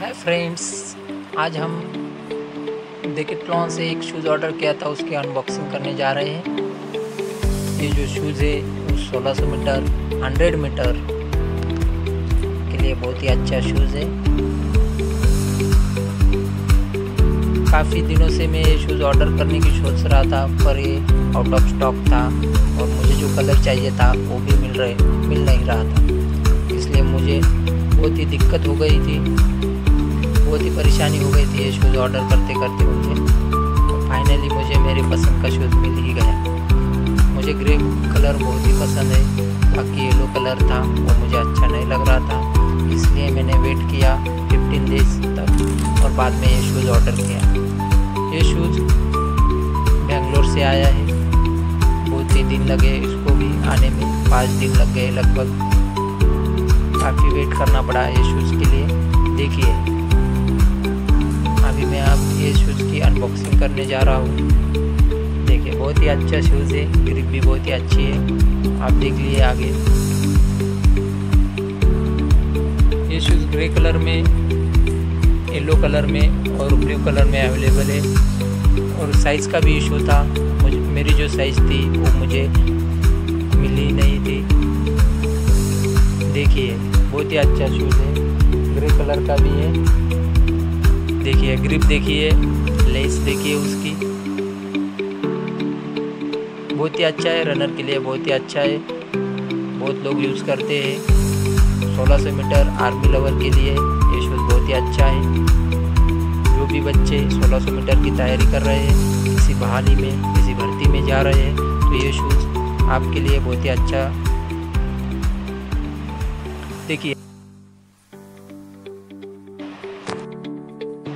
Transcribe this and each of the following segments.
Hi friends आज हम डेकेटलॉन से एक शूज़ ऑर्डर किया था, उसकी अनबॉक्सिंग करने जा रहे हैं। ये जो शूज़ है, वो 1600 मीटर 100 मीटर के लिए बहुत ही अच्छा शूज़ है। काफ़ी दिनों से मैं ये शूज़ ऑर्डर करने की सोच रहा था, पर ये आउट ऑफ़ स्टॉक था और मुझे जो कलर चाहिए था, वो भी मिल रहे, मिल नहीं रहा था। इसलिए मुझे बहुत ही दिक्कत हो गई थी। बहुत ही परेशानी हो गई थी ये शूज़ ऑर्डर करते करते मुझे। तो फाइनली मुझे मेरे पसंद का शूज़ मिल ही गया। मुझे ग्रे कलर बहुत ही पसंद है। बाकी येलो कलर था और मुझे अच्छा नहीं लग रहा था। इसलिए मैंने वेट किया 15 डेज़ तक और बाद में ये शूज़ ऑर्डर किया। ये शूज़ बेंगलोर से आया है। बहुत ही दिन लगे इसको भी आने में। पाँच दिन लग गए लगभग। काफ़ी वेट करना पड़ा ये शूज़ के लिए। देखिए। ये शूज़ की अनबॉक्सिंग करने जा रहा हूँ। देखिए, बहुत ही अच्छा शूज़ है ग्रिप भी बहुत ही अच्छी है। आप देख लिए आगे। ये शूज़ ग्रे कलर में येलो कलर में और ब्लू कलर में अवेलेबल है। और साइज़ का भी इशू था। मेरी जो साइज़ थी, वो मुझे मिली नहीं थी। देखिए, बहुत ही अच्छा शूज़ है। ग्रे कलर का भी है। देखिए ग्रिप देखिए लेस देखिए उसकी। बहुत ही अच्छा है रनर के लिए, बहुत ही अच्छा है। बहुत लोग यूज़ करते हैं। 1600 मीटर आर्मी लवर के लिए ये शूज़ बहुत ही अच्छा है। जो भी बच्चे 1600 मीटर की तैयारी कर रहे हैं, किसी बहाली में, किसी भर्ती में जा रहे हैं तो ये शूज़ आपके लिए बहुत ही अच्छा। देखिए।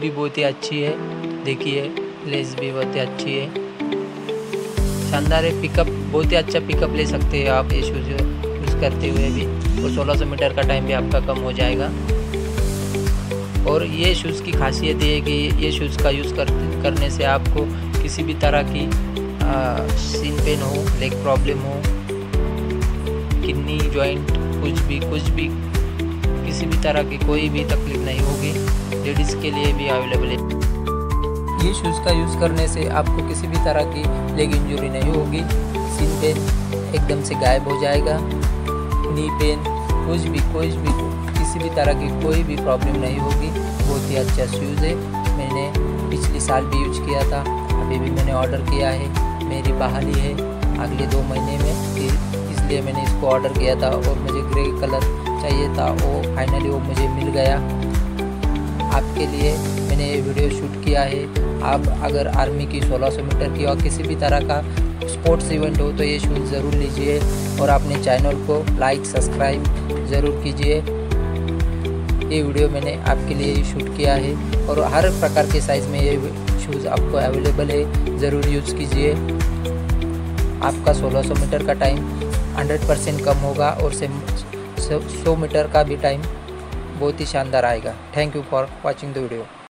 भी बहुत ही अच्छी है। देखिए लेस भी बहुत ही अच्छी है। शानदार है पिकअप बहुत ही अच्छा पिकअप ले सकते हैं आप ये शूज़ यूज़ करते हुए भी। और 1600 मीटर का टाइम भी आपका कम हो जाएगा। और ये शूज़ की खासियत ये है कि ये शूज़ का यूज़ कर, करने से आपको किसी भी तरह की सीन पेन हो लेग प्रॉब्लम हो किडनी जॉइंट कुछ भी कुछ भी किसी भी तरह की कोई भी तकलीफ़ नहीं होगी। लेडीज़ के लिए भी अवेलेबल है। ये शूज़ का यूज़ करने से आपको किसी भी तरह की लेग इंजरी नहीं होगी। सीन पेन एकदम से गायब हो जाएगा। नी पेन कुछ भी कुछ भी, किसी भी तरह की कोई भी प्रॉब्लम नहीं होगी। बहुत ही अच्छा शूज़ है। मैंने पिछले साल भी यूज़ किया था। अभी भी मैंने ऑर्डर किया है। मेरी बहाली है अगले दो महीने में। इसलिए मैंने इसको ऑर्डर किया था और मुझे ग्रे कलर चाहिए था, वो फाइनली वो मुझे मिल गया। आपके लिए मैंने ये वीडियो शूट किया है। आप अगर आर्मी की 1600 मीटर की और किसी भी तरह का स्पोर्ट्स इवेंट हो तो ये शूज़ ज़रूर लीजिए। और अपने चैनल को लाइक सब्सक्राइब ज़रूर कीजिए। ये वीडियो मैंने आपके लिए शूट किया है। और हर प्रकार के साइज़ में ये शूज़ आपको अवेलेबल है, ज़रूर यूज़ कीजिए। आपका 1600 मीटर का टाइम 100 परसेंट कम होगा और से 100 मीटर का भी टाइम बहुत ही शानदार आएगा। Thank you for watching the video